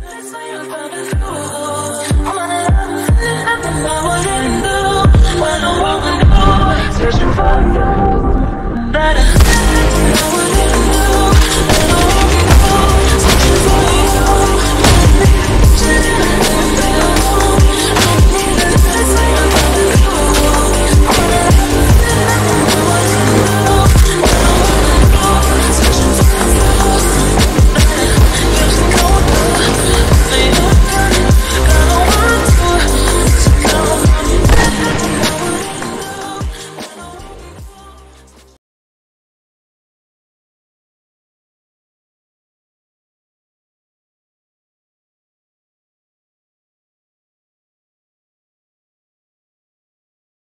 That's why Searching for